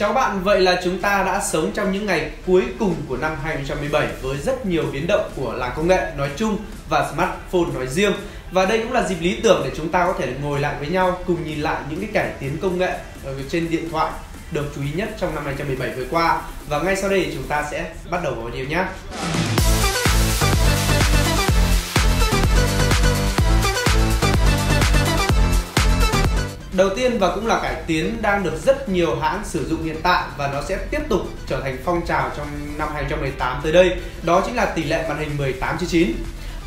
Chào bạn, vậy là chúng ta đã sống trong những ngày cuối cùng của năm 2017 với rất nhiều biến động của làng công nghệ nói chung và smartphone nói riêng. Và đây cũng là dịp lý tưởng để chúng ta có thể ngồi lại với nhau cùng nhìn lại những cái cải tiến công nghệ trên điện thoại được chú ý nhất trong năm 2017 vừa qua. Và ngay sau đây thì chúng ta sẽ bắt đầu vào video nhé. Đầu tiên và cũng là cải tiến đang được rất nhiều hãng sử dụng hiện tại và nó sẽ tiếp tục trở thành phong trào trong năm 2018 tới đây. Đó chính là tỷ lệ màn hình 18 9.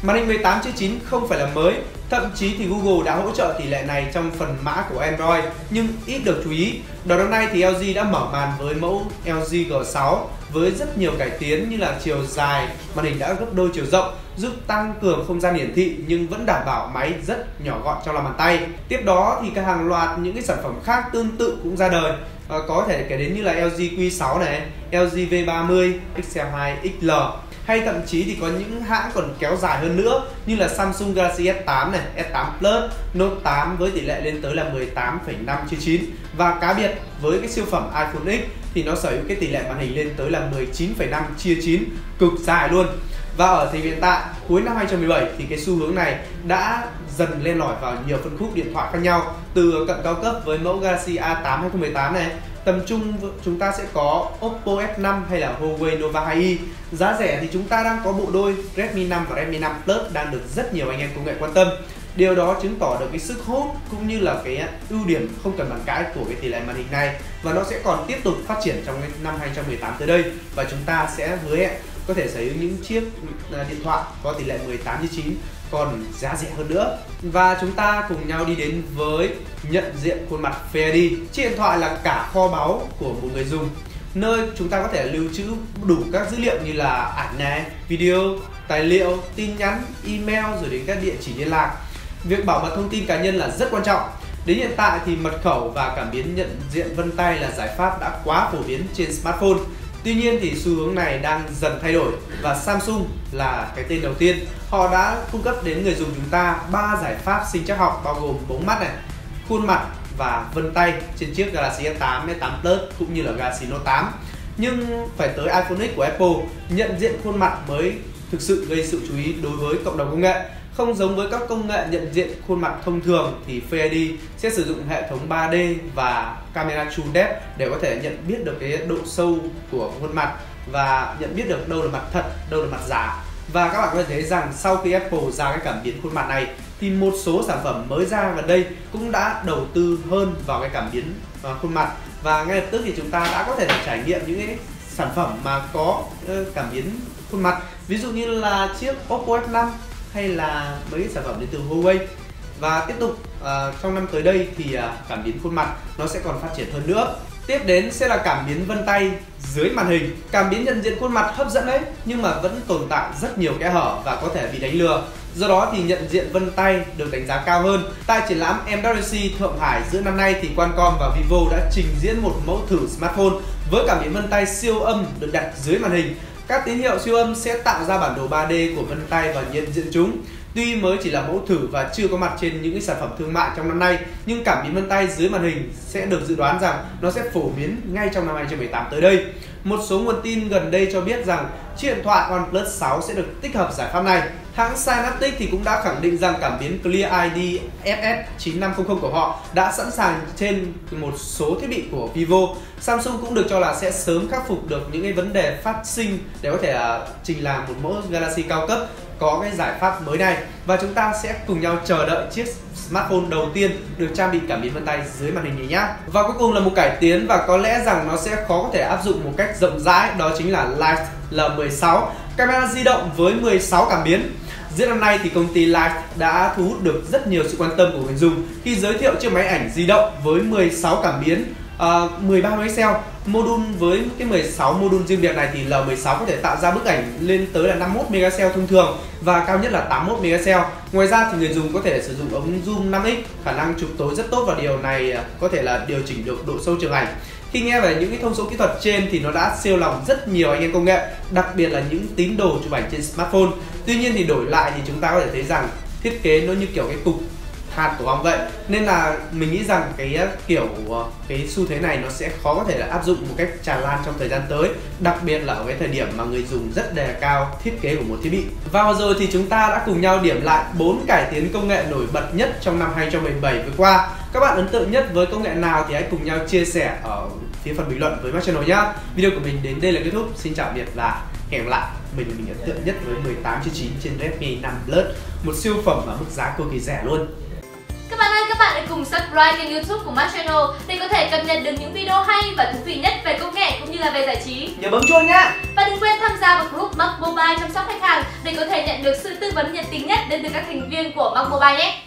Màn hình 18 9 không phải là mới, thậm chí thì Google đã hỗ trợ tỷ lệ này trong phần mã của Android nhưng ít được chú ý. Đầu năm nay thì LG đã mở màn với mẫu LG G6 với rất nhiều cải tiến như là chiều dài, màn hình đã gấp đôi chiều rộng, giúp tăng cường không gian hiển thị nhưng vẫn đảm bảo máy rất nhỏ gọn trong lòng bàn tay. Tiếp đó thì các hàng loạt những cái sản phẩm khác tương tự cũng ra đời. À, có thể kể đến như là LG Q6 này, LG V30, XL2 XL hay thậm chí thì có những hãng còn kéo dài hơn nữa như là Samsung Galaxy S8 này, S8 Plus, Note 8 với tỷ lệ lên tới là 18,5 chia 9 và cá biệt với cái siêu phẩm iPhone X thì nó sở hữu cái tỷ lệ màn hình lên tới là 19,5 chia 9 cực dài luôn. Và ở thời hiện tại cuối năm 2017 thì cái xu hướng này đã dần lên lỏi vào nhiều phân khúc điện thoại khác nhau từ cận cao cấp với mẫu Galaxy A8 2018 này tầm trung chúng ta sẽ có Oppo F5 hay là Huawei Nova 2i giá rẻ thì chúng ta đang có bộ đôi Redmi 5 và Redmi 5 Plus đang được rất nhiều anh em công nghệ quan tâm. Điều đó chứng tỏ được cái sức hút cũng như là cái à, ưu điểm không cần bàn cãi của cái tỷ lệ màn hình này. Và nó sẽ còn tiếp tục phát triển trong năm 2018 tới đây. Và chúng ta sẽ hứa hẹn có thể sở hữu những chiếc à, điện thoại có tỷ lệ 18 9 còn giá rẻ hơn nữa. Và chúng ta cùng nhau đi đến với nhận diện khuôn mặt Face ID chiếc điện thoại là cả kho báu của một người dùng. Nơi chúng ta có thể lưu trữ đủ các dữ liệu như là ảnh này, video, tài liệu, tin nhắn, email rồi đến các địa chỉ liên lạc. Việc bảo mật thông tin cá nhân là rất quan trọng. Đến hiện tại thì mật khẩu và cảm biến nhận diện vân tay là giải pháp đã quá phổ biến trên smartphone. Tuy nhiên thì xu hướng này đang dần thay đổi và Samsung là cái tên đầu tiên. Họ đã cung cấp đến người dùng chúng ta ba giải pháp sinh chắc học bao gồm bóng mắt này, khuôn mặt và vân tay trên chiếc Galaxy S8, S8 Plus cũng như là Galaxy Note 8. Nhưng phải tới iPhone X của Apple, nhận diện khuôn mặt mới thực sự gây sự chú ý đối với cộng đồng công nghệ. Không giống với các công nghệ nhận diện khuôn mặt thông thường thì Face ID sẽ sử dụng hệ thống 3D và camera True Depth để có thể nhận biết được cái độ sâu của khuôn mặt và nhận biết được đâu là mặt thật, đâu là mặt giả. Và các bạn có thể thấy rằng sau khi Apple ra cái cảm biến khuôn mặt này thì một số sản phẩm mới ra gần đây cũng đã đầu tư hơn vào cái cảm biến ờ, khuôn mặt và ngay lập tức thì chúng ta đã có thể trải nghiệm những cái sản phẩm mà có ờ, cảm biến khuôn mặt ví dụ như là chiếc Oppo F5 hay là mấy sản phẩm đến từ Huawei? Và tiếp tục uh, trong năm tới đây thì uh, cảm biến khuôn mặt nó sẽ còn phát triển hơn nữa. Tiếp đến sẽ là cảm biến vân tay dưới màn hình. Cảm biến nhận diện khuôn mặt hấp dẫn đấy nhưng mà vẫn tồn tại rất nhiều kẽ hở và có thể bị đánh lừa. Do đó thì nhận diện vân tay được đánh giá cao hơn. Tại triển lãm MWC Thượng Hải giữa năm nay thì Qualcomm và Vivo đã trình diễn một mẫu thử smartphone với cảm biến vân tay siêu âm được đặt dưới màn hình các tín hiệu siêu âm sẽ tạo ra bản đồ 3D của vân tay và nhận diện chúng. Tuy mới chỉ là mẫu thử và chưa có mặt trên những sản phẩm thương mại trong năm nay, nhưng cảm biến vân tay dưới màn hình sẽ được dự đoán rằng nó sẽ phổ biến ngay trong năm 2018 tới đây. Một số nguồn tin gần đây cho biết rằng chiếc điện thoại OnePlus 6 sẽ được tích hợp giải pháp này. Hãng Synaptic thì cũng đã khẳng định rằng cảm biến Clear ID FF 9500 của họ đã sẵn sàng trên một số thiết bị của Vivo. Samsung cũng được cho là sẽ sớm khắc phục được những cái vấn đề phát sinh để có thể uh, trình làm một mẫu Galaxy cao cấp có cái giải pháp mới này và chúng ta sẽ cùng nhau chờ đợi chiếc smartphone đầu tiên được trang bị cảm biến vân tay dưới màn hình này nhé. Và cuối cùng là một cải tiến và có lẽ rằng nó sẽ khó có thể áp dụng một cách rộng rãi đó chính là Light L16 camera di động với 16 cảm biến Giữa năm nay thì công ty Light đã thu hút được rất nhiều sự quan tâm của người dùng khi giới thiệu chiếc máy ảnh di động với 16 cảm biến uh, 13 megapixel module với cái 16 module riêng biệt này thì L16 có thể tạo ra bức ảnh lên tới là 51 megapixel thông thường và cao nhất là 81 megapixel. Ngoài ra thì người dùng có thể sử dụng ống zoom 5x, khả năng chụp tối rất tốt và điều này à, có thể là điều chỉnh được độ sâu trường ảnh. Khi nghe về những cái thông số kỹ thuật trên thì nó đã siêu lòng rất nhiều anh em công nghệ, đặc biệt là những tín đồ chụp ảnh trên smartphone. Tuy nhiên thì đổi lại thì chúng ta có thể thấy rằng thiết kế nó như kiểu cái cục hạt của ong vậy. Nên là mình nghĩ rằng cái ờ, kiểu ờ, cái xu thế này nó sẽ khó có thể là áp dụng một cách tràn lan trong thời gian tới, đặc biệt là ở cái thời điểm mà người dùng rất đề cao thiết kế của một thiết bị. Và vừa rồi thì chúng ta đã cùng nhau điểm lại bốn cải tiến công nghệ nổi bật nhất trong năm 2017 vừa qua. Các bạn ấn tượng nhất với công nghệ nào thì hãy cùng nhau chia sẻ ở phía phần bình luận với Mac Channel nhá. Video của mình đến đây là kết thúc. Xin chào biệt và hẹn gặp lại mình mình ấn tượng nhất với 18 9 trên Redmi 5 Plus, một siêu phẩm ở mức giá cực kỳ rẻ luôn cùng subscribe kênh youtube của Mac Channel để có thể cập nhật được những video hay và thú vị nhất về công nghệ cũng như là về giải trí. Nhớ bấm chuông nhá! Và đừng quên tham gia vào group Mac Mobile chăm sóc khách hàng để có thể nhận được sự tư vấn nhiệt tình nhất đến từ các thành viên của Mac Mobile nhé.